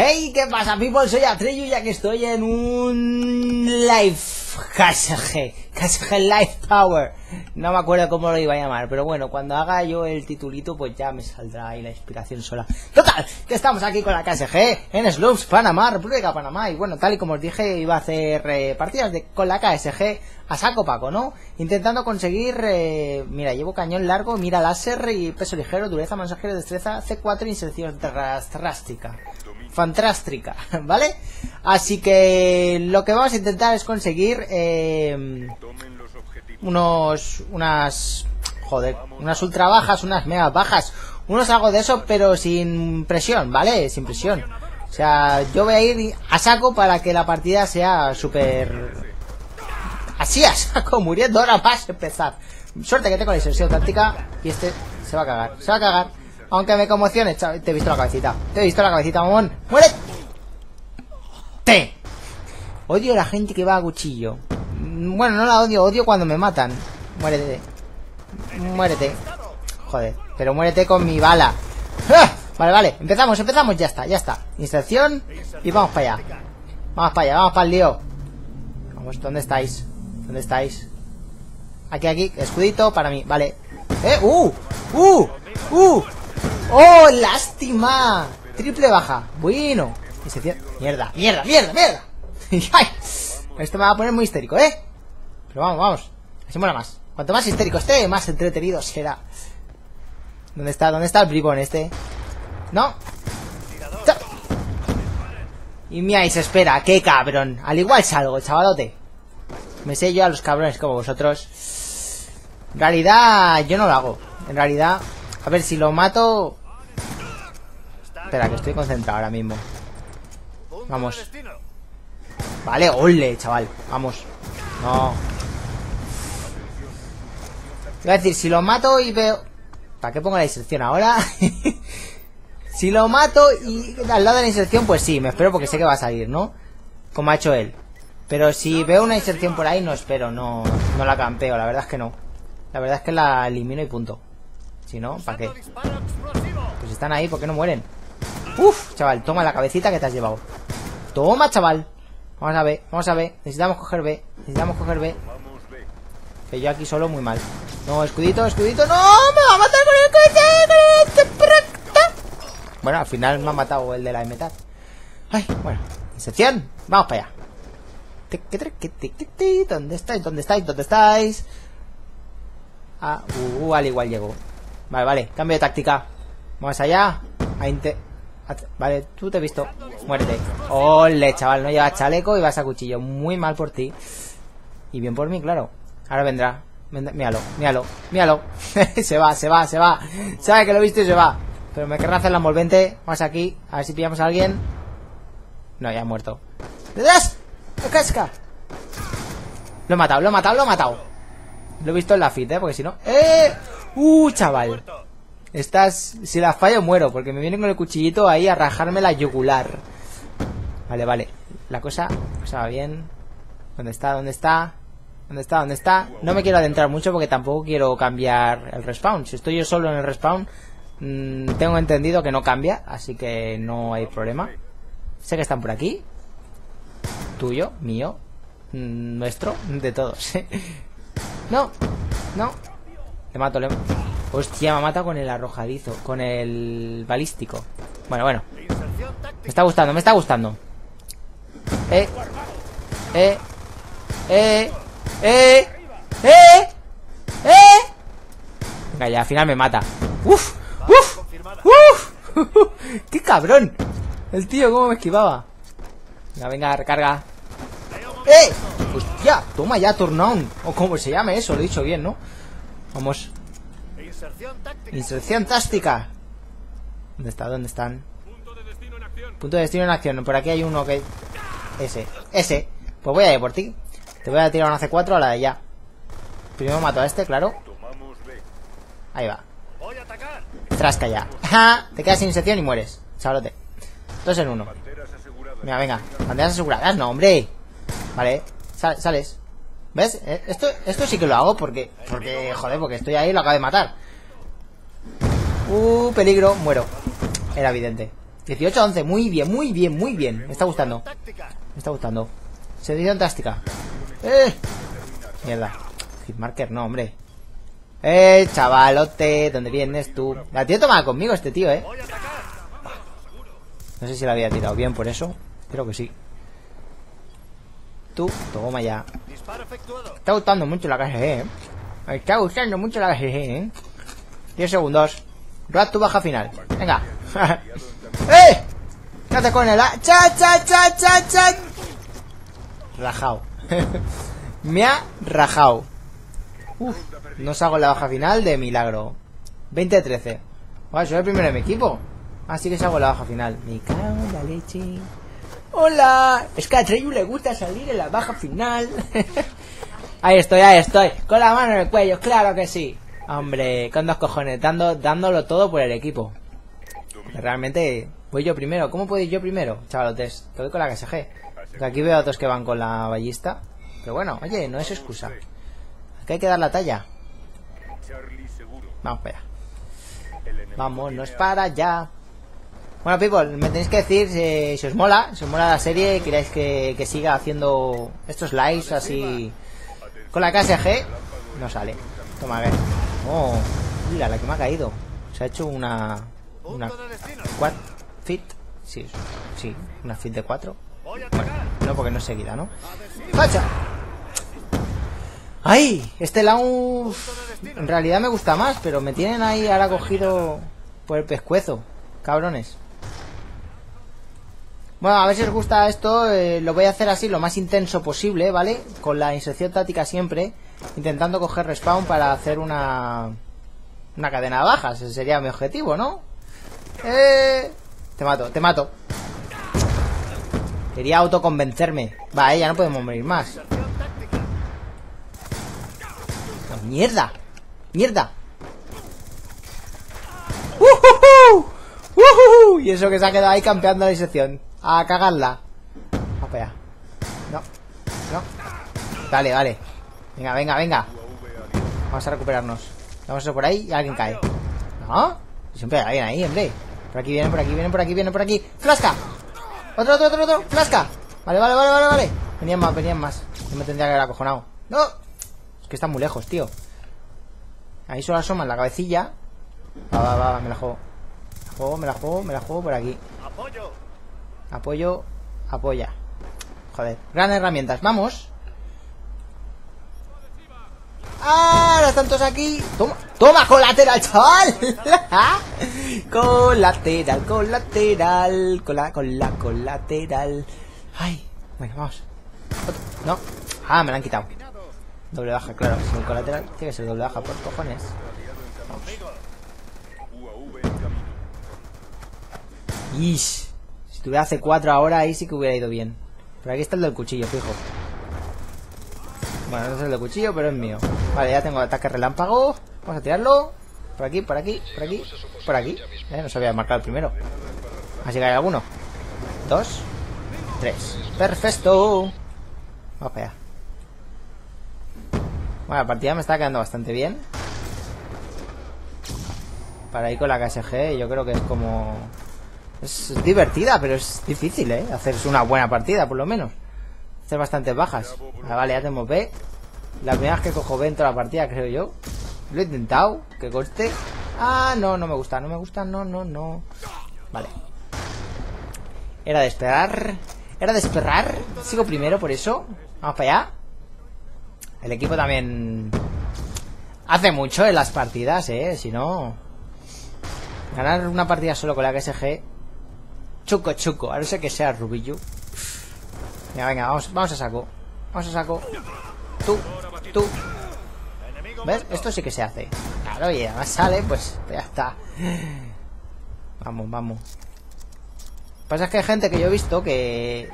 Hey, ¿qué pasa, people? Soy Atreyu ya que estoy en un live KSG, KSG Live Power. No me acuerdo cómo lo iba a llamar, pero bueno, cuando haga yo el titulito, pues ya me saldrá ahí la inspiración sola. Total, que estamos aquí con la KSG en Slopes, Panamá, República Panamá. Y bueno, tal y como os dije, iba a hacer eh, partidas de, con la KSG a saco paco, ¿no? Intentando conseguir, eh, mira, llevo cañón largo, mira láser y peso ligero, dureza, mensajero, destreza, C4, inserción drástica fantástica, ¿vale? Así que lo que vamos a intentar es conseguir eh, unos, unas, joder, unas ultra bajas, unas mega bajas, unos algo de eso, pero sin presión, ¿vale? Sin presión. O sea, yo voy a ir a saco para que la partida sea súper... Así a saco, muriendo ahora más empezar. Suerte que tengo la inserción táctica y este se va a cagar, se va a cagar. Aunque me conmociones, Te he visto la cabecita. Te he visto la cabecita, mamón. ¡Muérete! ¡Te! Odio a la gente que va a cuchillo. Bueno, no la odio, odio cuando me matan. Muérete. Muérete. Joder, pero muérete con mi bala. ¡Ah! Vale, vale, empezamos, empezamos, ya está, ya está. Inserción y vamos para allá. Vamos para allá, vamos para el lío. Vamos, ¿dónde estáis? ¿Dónde estáis? Aquí, aquí, escudito para mí, vale. ¡Eh! ¡Uh! ¡Uh! ¡Uh! ¡Oh, lástima! Triple baja. Bueno. Mierda, mierda, mierda, mierda. Esto me va a poner muy histérico, ¿eh? Vamos, vamos. Así mola más. Cuanto más histérico esté, más entretenido será. ¿Dónde está? ¿Dónde está el bribón este? ¿No? Y mira, se espera. ¡Qué cabrón! Al igual salgo, chavalote. Me sé yo a los cabrones como vosotros. En realidad, yo no lo hago. En realidad, a ver, si lo mato... Espera, que estoy concentrado ahora mismo. Vamos. Vale, ole, chaval. Vamos. No. Iba a decir, si lo mato y veo... ¿Para qué pongo la inserción ahora? si lo mato y al lado de la inserción, pues sí, me espero porque sé que va a salir, ¿no? Como ha hecho él. Pero si veo una inserción por ahí, no espero, no, no la campeo, la verdad es que no. La verdad es que la elimino y punto. Si no, ¿para qué? Pues están ahí, ¿por qué no mueren? Uf, chaval, toma la cabecita que te has llevado Toma, chaval Vamos a ver, vamos a ver Necesitamos coger B Necesitamos coger B Que yo aquí solo muy mal No, escudito, escudito ¡No! ¡Me va a matar con el coche! Bueno, al final me ha matado el de la metal Ay, bueno Inserción Vamos para allá ¿Dónde estáis? ¿Dónde estáis? ¿Dónde estáis? Ah, uh, al igual llegó Vale, vale, cambio de táctica Vamos allá Vale, tú te he visto Muérete Ole, chaval, no llevas chaleco y vas a cuchillo Muy mal por ti Y bien por mí, claro Ahora vendrá Míralo, míralo, míralo Se va, se va, se va Sabe que lo he visto y se va Pero me querrá hacer la envolvente Vamos aquí, a ver si pillamos a alguien No, ya ha muerto ¡Detrás! ¡Casca! Lo he matado, lo he matado, lo he matado Lo he visto en la fit, ¿eh? Porque si no... ¡Eh! Uh, chaval. Estás... Si la fallo muero, porque me vienen con el cuchillito ahí a rajarme la yugular. Vale, vale. La cosa... La cosa va bien. ¿Dónde está? ¿Dónde está? ¿Dónde está? ¿Dónde está? No me quiero adentrar mucho porque tampoco quiero cambiar el respawn. Si estoy yo solo en el respawn, mmm, tengo entendido que no cambia, así que no hay problema. Sé que están por aquí. Tuyo, mío, mmm, nuestro, de todos. no, no, le mato, le... Hostia, me mata con el arrojadizo Con el balístico Bueno, bueno Me está gustando, me está gustando Eh Eh Eh Eh Eh Eh Venga, ya, al final me mata Uf Uf Uf ¡Qué cabrón! El tío, cómo me esquivaba Venga, venga, recarga ¡Eh! ¡Hostia! Toma ya, turn O como se llame eso, lo he dicho bien, ¿no? Vamos. Inserción táctica. ¿Dónde está? ¿Dónde están? Punto de destino en acción. Por aquí hay uno que... Ese. Ese. Pues voy a ir por ti. Te voy a tirar una C4 a la de allá. Primero mato a este, claro. Ahí va. Trasca ya. Te quedas sin inserción y mueres. Chavalote. Dos en uno. Mira, venga. Banderas aseguradas. No, hombre. Vale. sales. ¿Ves? Eh, esto, esto sí que lo hago porque, porque, joder, porque estoy ahí y lo acabo de matar. Uh, peligro, muero. Era evidente. 18-11, muy bien, muy bien, muy bien Me está gustando Me está gustando Selección táctica ¡Eh! Mierda Hitmarker, no, hombre ¡Eh, chavalote! ¿Dónde vienes tú? La tiene tomada conmigo este tío, ¿eh? No sé si la había tirado bien por eso Creo que sí Tú, toma ya está gustando mucho la KSG, ¿eh? Está gustando mucho la KSG, ¿eh? 10 segundos Rat tu baja final Venga ¡Eh! ¿Qué haces con el? ¡Cha, cha, cha, cha, cha! Rajao Me ha rajado Uf, no salgo la baja final de milagro. 20-13 Bueno, soy el primero de mi equipo. Así que salgo la baja final. Me cago en la leche. Hola. Es que a Treyu le gusta salir en la baja final. Ahí estoy, ahí estoy. Con la mano en el cuello, claro que sí. Hombre, con dos cojones dando, Dándolo todo por el equipo. Realmente voy yo primero. ¿Cómo puedo ir yo primero? Chavalotes, te con la KSG Aquí veo a otros que van con la ballista Pero bueno, oye, no es excusa. Aquí hay que dar la talla. Vamos para allá. Vámonos para allá. Bueno, people, me tenéis que decir si, os mola Si os mola la serie y queréis que, que siga haciendo estos lives así Con la KSG No sale. Toma, a ver. Oh, mira, la que me ha caído. Se ha hecho una una quad fit. Sí, sí, una fit de 4. No porque no es seguida, ¿no? ¡Facha! ¡Ay! Este lado en realidad me gusta más, pero me tienen ahí ahora cogido por el pescuezo. Cabrones. Bueno, a ver si os gusta esto. Eh, lo voy a hacer así lo más intenso posible, ¿vale? Con la inserción táctica siempre. Intentando coger respawn para hacer una... Una cadena de bajas. Ese sería mi objetivo, ¿no? Eh, te mato, te mato. Quería autoconvencerme. Va, ya no podemos morir más. ¡Mierda! ¡Mierda! ¡Uh Y eso que se ha quedado ahí campeando la sección. A cagarla. A No. No. Vale, vale. Venga, venga, venga. Vamos a recuperarnos. Vamos a por ahí y alguien cae. ¿No? Siempre hay alguien ahí, hombre. Por aquí vienen, por aquí vienen, por aquí vienen, por aquí. ¡Flasca! Otro, otro, otro, otro. ¡Flasca! Vale, vale, vale, vale, vale. Venían más, venían más. Yo me tendría que haber acojonado. ¡No! Es que están muy lejos, tío. Ahí solo asoman la cabecilla. Va, va, va, me la juego. Me la juego, me la juego, me la juego por aquí. Apoyo. Apoyo, apoya. Joder, gran herramientas. Vamos. ¡Ah! Ahora están todos aquí. Toma, toma, colateral, chaval. colateral, colateral. Cola, cola, colateral. Ay, bueno, vamos. No. Ah, me la han quitado. Doble baja, claro. Si el colateral tiene que ser doble baja por cojones. Vamos. Ish. Si tuviera hace 4 ahora, ahí sí que hubiera ido bien. Pero aquí está el del cuchillo, fijo. Bueno, no es el de cuchillo, pero es mío. Vale, ya tengo ataque relámpago. Vamos a tirarlo. Por aquí, por aquí, por aquí, por aquí. Eh, no se había marcado el primero. Así que hay alguno. Dos. Tres. Perfecto. Vamos allá. Bueno, la partida me está quedando bastante bien. Para ir con la KSG yo creo que es como... Es divertida, pero es difícil, ¿eh? Hacerse una buena partida, por lo menos. Hacer bastantes bajas. Ah, vale, ya tenemos B. La primera que cojo B en toda la partida, creo yo. Lo he intentado, que coste. Ah, no, no me gusta, no me gusta, no, no, no. Vale. Era de esperar. Era de esperar. Sigo primero por eso. Vamos para allá. El equipo también hace mucho en las partidas, eh. Si no. Ganar una partida solo con la KSG. Chuco, chuco. A no ser que sea Rubillo. Venga, venga, vamos, vamos a saco. Vamos a saco. Tú, tú. ¿Ves? Esto sí que se hace. Claro, y además sale, pues ya está. Vamos, vamos. Pasa es que hay gente que yo he visto que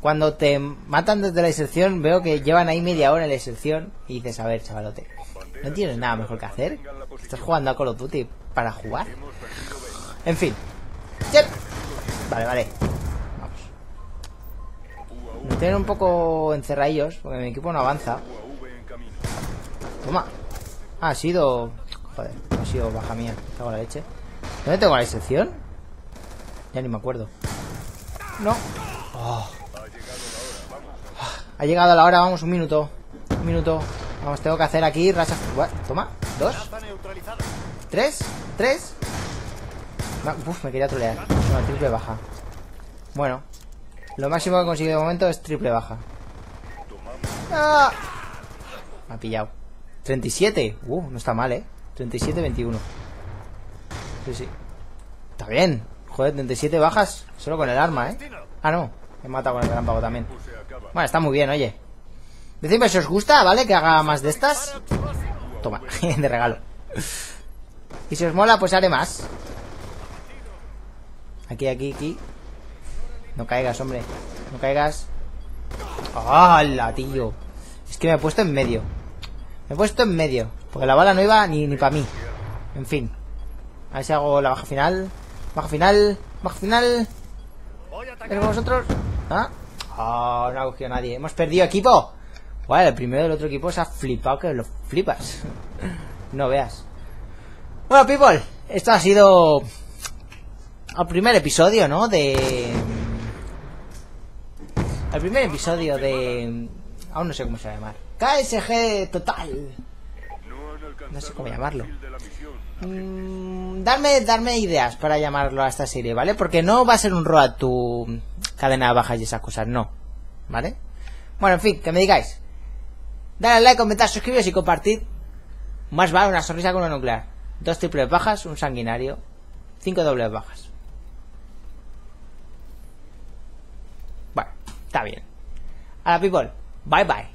cuando te matan desde la excepción veo que llevan ahí media hora en la excepción y dices, a ver, chavalote, ¿no tienes nada mejor que hacer? ¿Estás jugando a Call of Duty para jugar? En fin. Vale, vale. Me tienen un poco encerradillos porque mi equipo no avanza. Toma. Ah, ha sido... Joder, ha sido baja mía. Cago la leche. ¿Dónde tengo la excepción? Ya ni me acuerdo. No. Oh. Ha llegado la hora, vamos, un minuto. Un minuto. Vamos, tengo que hacer aquí racha. Toma, dos. Tres, tres. Uf, me quería trolear. No, triple baja. Bueno, lo máximo que he conseguido de momento es triple baja. ¡Ah! Me ha pillado. 37. Uh, no está mal, ¿eh? 37-21. Sí, sí. Está bien. Joder, 37 bajas solo con el arma, ¿eh? Ah, no. He matado con el relámpago también. Bueno, está muy bien, oye. Decidme si os gusta, ¿vale? Que haga más de estas. Toma, de regalo. Y si os mola, pues haré más. Aquí, aquí, aquí. No caigas, hombre. No caigas. ¡Hala, tío! Es que me he puesto en medio. Me he puesto en medio. Porque la bala no iba ni, ni para mí. En fin. A ver si hago la baja final. Baja final. Baja final. ¿Pero vosotros? ¿Ah? Oh, no ha cogido nadie. Hemos perdido equipo. Vale, el primero del otro equipo se ha flipado que lo flipas. no veas. Bueno, people. Esto ha sido... El primer episodio, ¿no? De... El primer episodio de... Aún no sé cómo se va a llamar. KSG Total. No sé cómo llamarlo. Mm, darme, darme ideas para llamarlo a esta serie, ¿vale? Porque no va a ser un road tu cadena de bajas y esas cosas, no. ¿Vale? Bueno, en fin, que me digáis. Dale like, comentar, suscribiros y compartid. Más vale una sonrisa con una nuclear. Dos triples bajas, un sanguinario. Cinco dobles bajas. Está bien. Hola people, bye bye.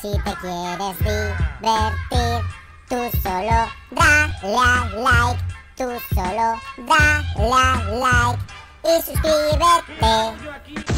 Si te quieres divertir, tú solo dale like, tú solo dale like y suscríbete.